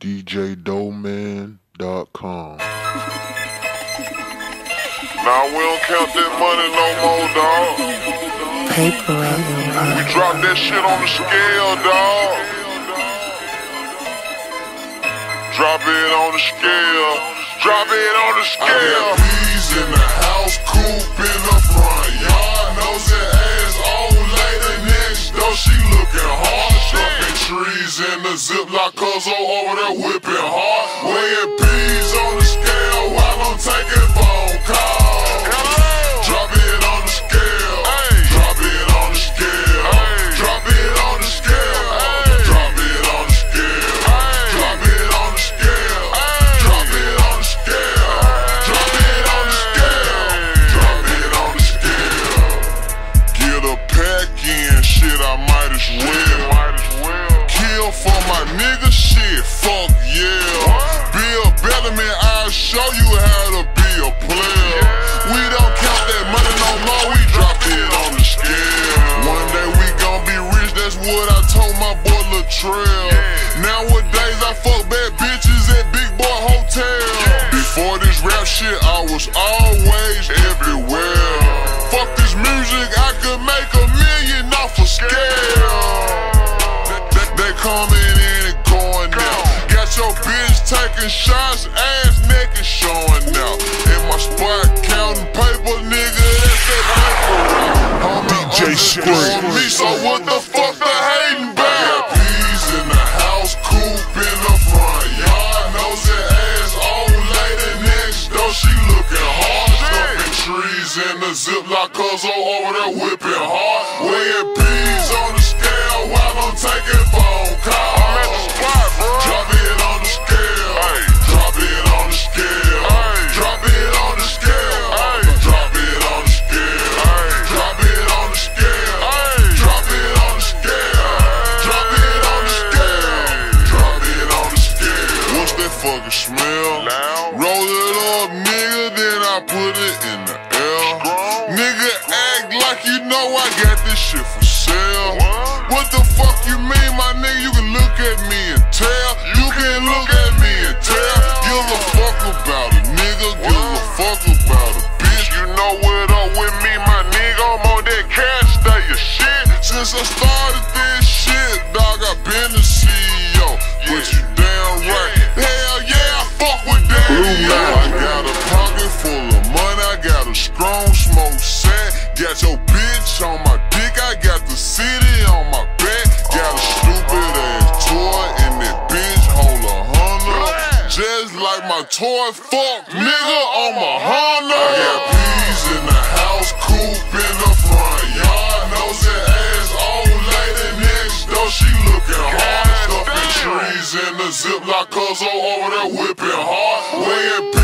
DJDoeMan.com. Now we don't count that money no more, dog. Paper We drop that shit on the scale, dawg. Drop it on the scale. Drop it on the scale. Peas in the house, coupe in the cuz over there whipping hard. Weighing peas on the scale while I'm taking nigga, shit, fuck yeah. Bill Bellamy, I'll show you how to be a player. We don't count that money no more, we drop it on the scale. One day we gon' be rich, that's what I told my boy Latrell. Nowadays I fuck bad bitches at Big Boy Hotel. Before this rap shit, I was always everywhere. Fuck this music, I could make a million off a scale. They, they in your bitch taking shots, ass naked showing out. In my spot counting paper, nigga, that's that paper route. DJ Scream. me, so what the fuck the hating about? Peas in the house, coupe in the front yard. Nosy ass old lady next door, she looking hard. Stuffing trees in the ziplock, cuz over there whipping hard. Weighing peas on the scale while I'm taking phone that fucking smell? Loud. Roll it up, nigga, then I put it in the air. Nigga, act like you know I got this shit for sale. What? What the fuck you mean, my nigga? You can look at me and tell. You can look at me and tell. Give a fuck about it, nigga. Give a fuck about it, bitch. You know what up with me, my nigga. I'm on that cash day, your shit. Since I started got smoke set. Got your bitch on my dick. I got the city on my back. Got a stupid ass toy in that bitch. Hold a hundred. Just like my toy. Fuck nigga on my Honda. I got peas in the house. Coupe in the front yard. Nosy ass old lady next door. She looking hard. Stuffing trees in the ziplock. Cuz over there whipping hard. Weighing